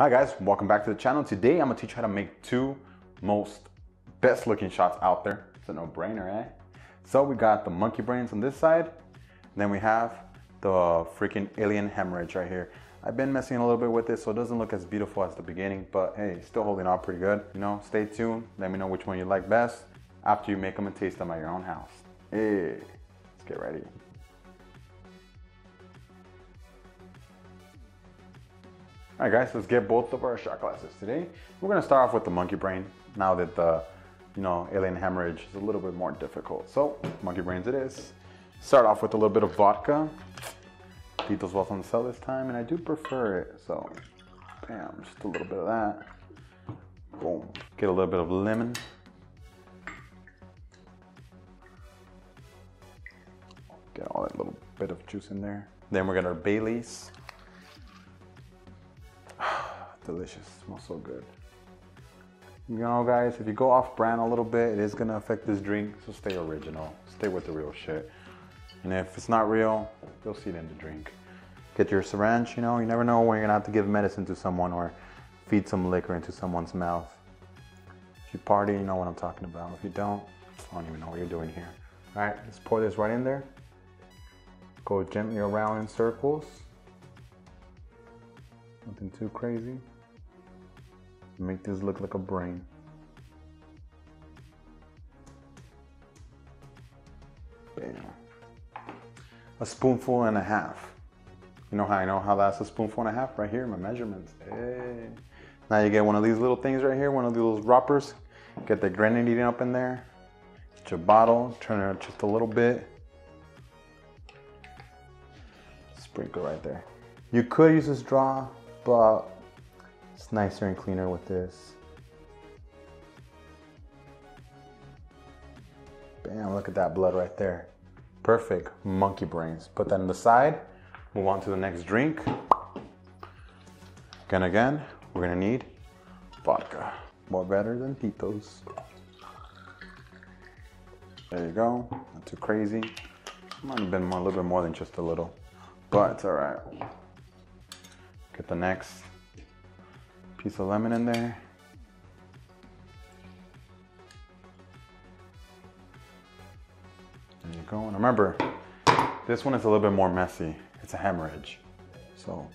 Hi guys, welcome back to the channel. Today I'm gonna teach you how to make two most best looking shots out there. It's a no-brainer, eh? So we got the monkey brains on this side, then we have the freaking alien hemorrhage right here. I've been messing a little bit with this so it doesn't look as beautiful as the beginning, but hey, still holding out pretty good. You know, stay tuned. Let me know which one you like best after you make them and taste them at your own house. Hey, let's get ready. All right guys, let's get both of our shot glasses today. We're gonna start off with the monkey brain now that the, you know, alien hemorrhage is a little bit more difficult. So, monkey brains it is. Start off with a little bit of vodka. Tito's was on sale this time and I do prefer it. So, bam, just a little bit of that. Boom. Get a little bit of lemon. Get all that little bit of juice in there. Then we're gonna Bailey's delicious. Smells so good. You know, guys, if you go off brand a little bit, it is gonna affect this drink. So stay original. Stay with the real shit. And if it's not real, you'll see it in the drink. Get your syringe. You know, you never know when you're gonna have to give medicine to someone or feed some liquor into someone's mouth. If you party, you know what I'm talking about. If you don't, I don't even know what you're doing here. All right, let's pour this right in there. Go gently around in circles. Nothing too crazy. Make this look like a brain. Bam. A spoonful and a half. You know how I know how that's a spoonful and a half? Right here, my measurements. Hey. Now you get one of these little things right here, one of these wrappers. Get the grenadine up in there. Get your bottle, turn it just a little bit. Sprinkle right there. You could use a straw, but it's nicer and cleaner with this. Bam, look at that blood right there. Perfect, monkey brains. Put that on the side, move on to the next drink. Again, again, we're gonna need vodka. More better than Tito's. There you go, not too crazy. Might have been a little bit more than just a little, but it's all right. Get the next piece of lemon in there. There you go. And remember, this one is a little bit more messy. It's a hemorrhage. So,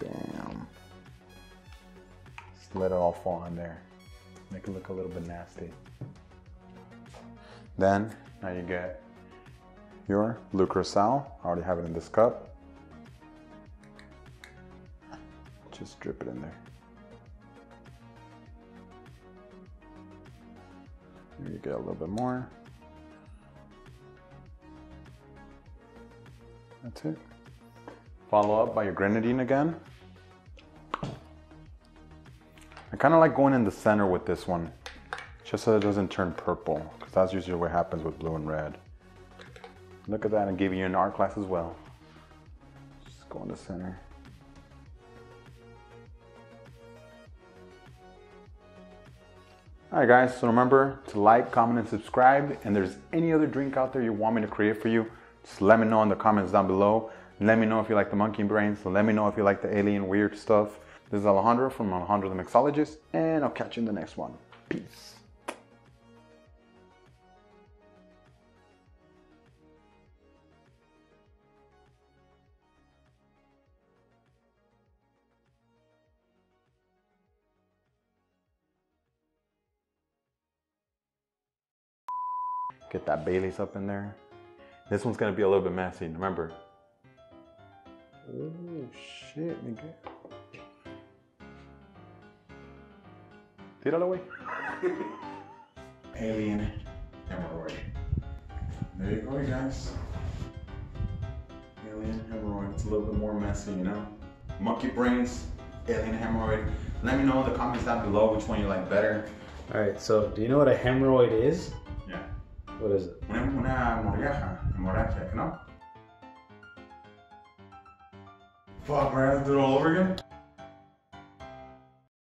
bam. Just let it all fall in there. Make it look a little bit nasty. Then, now you get your blue curaçao. I already have it in this cup. Just drip it in there. You get a little bit more. That's it. Follow up by your grenadine again. I kind of like going in the center with this one, just so it doesn't turn purple, because that's usually what happens with blue and red. Look at that and give you an art class as well. Just go in the center. Alright guys, so remember to like, comment, and subscribe. And there's any other drink out there you want me to create for you, just let me know in the comments down below. Let me know if you like the monkey brains. So let me know if you like the alien weird stuff. This is Alejandro from Alejandro the Mixologist, and I'll catch you in the next one. Peace. Get that Bailey's up in there. This one's gonna be a little bit messy, remember. Oh shit, nigga. Tíralo, güey. Alien hemorrhoid. There you go, guys. Alien hemorrhoid. It's a little bit more messy, you know? Monkey brains, alien hemorrhoid. Let me know in the comments down below which one you like better. All right, so do you know what a hemorrhoid is? Yeah. What is it? Una, una hemorragia, hemorrhagia, no? Fuck, we're gonna have to do it all over again?